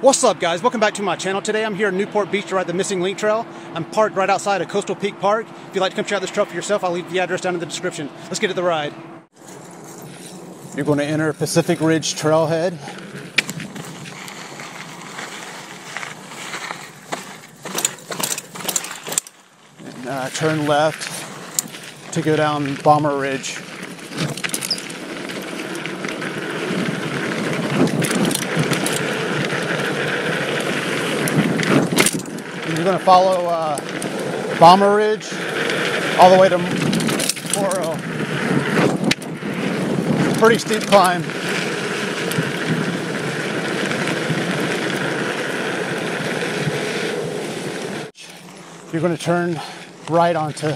What's up guys, welcome back to my channel. Today I'm here in Newport Beach to ride the Missing Link Trail. I'm parked right outside of Coastal Peak Park. If you'd like to come check out this trail for yourself, I'll leave the address down in the description. Let's get to the ride. You're going to enter Pacific Ridge Trailhead. And, uh, turn left to go down Bommer Ridge. Going to follow uh, Bommer Ridge all the way to Moro. Pretty steep climb. You're going to turn right onto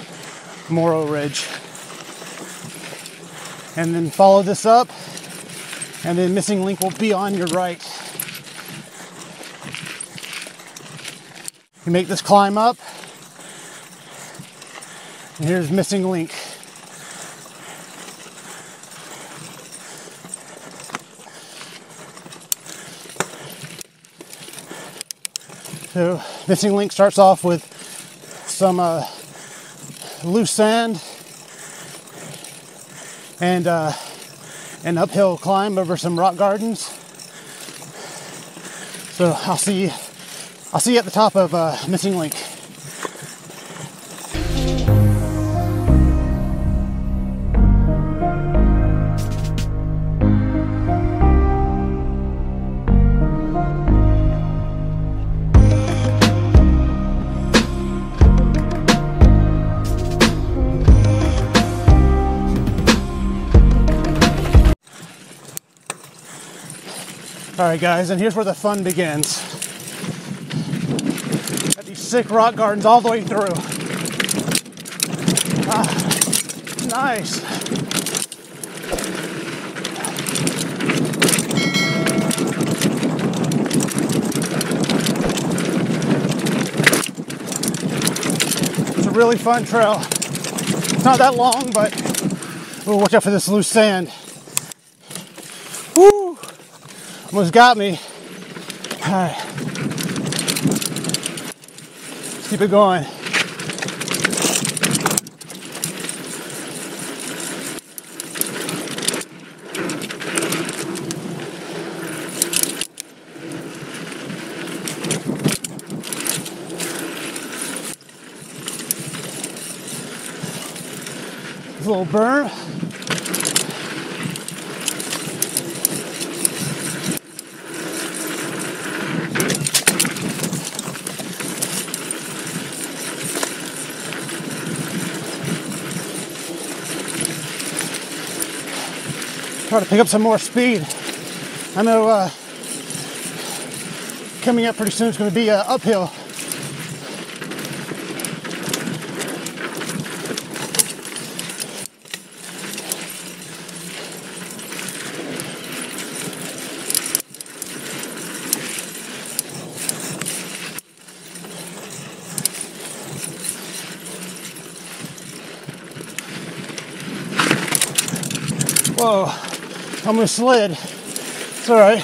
Moro Ridge and then follow this up and then missing link will be on your right. You make this climb up, and here's missing link. So missing link starts off with some uh, loose sand and uh, an uphill climb over some rock gardens. So I'll see I'll see you at the top of uh, Missing Link. All right, guys, and here's where the fun begins sick rock gardens all the way through. Ah, nice. It's a really fun trail. It's not that long, but oh, watch out for this loose sand. Woo! Almost got me. All right. Keep it going. a little burn. Try to pick up some more speed. I know uh, coming up pretty soon is going to be uh, uphill. Whoa. Almost slid. It's all right.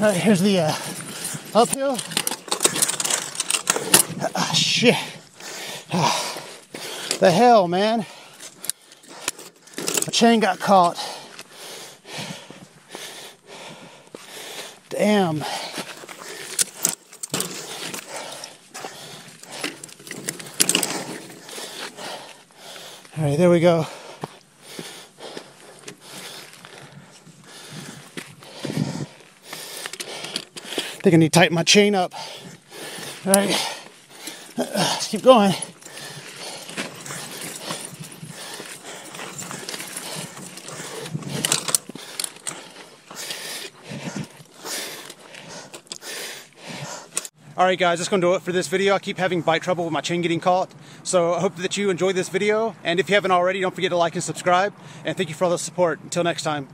All right, here's the uh, uphill. Ah, shit. Ah, the hell, man. My chain got caught. Damn. All right, there we go. I think I need to tighten my chain up. All right, let's keep going. Alright guys, that's going to do it for this video. I keep having bite trouble with my chain getting caught. So I hope that you enjoyed this video. And if you haven't already, don't forget to like and subscribe. And thank you for all the support. Until next time.